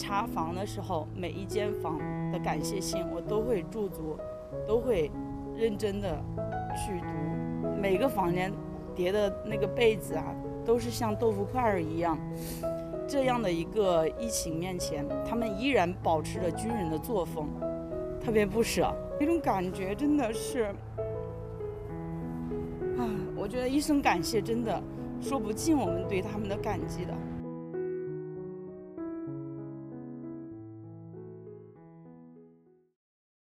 查房的时候，每一间房的感谢信我都会驻足，都会认真的去读。每个房间叠的那个被子啊，都是像豆腐块儿一样。这样的一个疫情面前，他们依然保持着军人的作风，特别不舍。那种感觉真的是，啊，我觉得一声感谢真的说不尽我们对他们的感激的。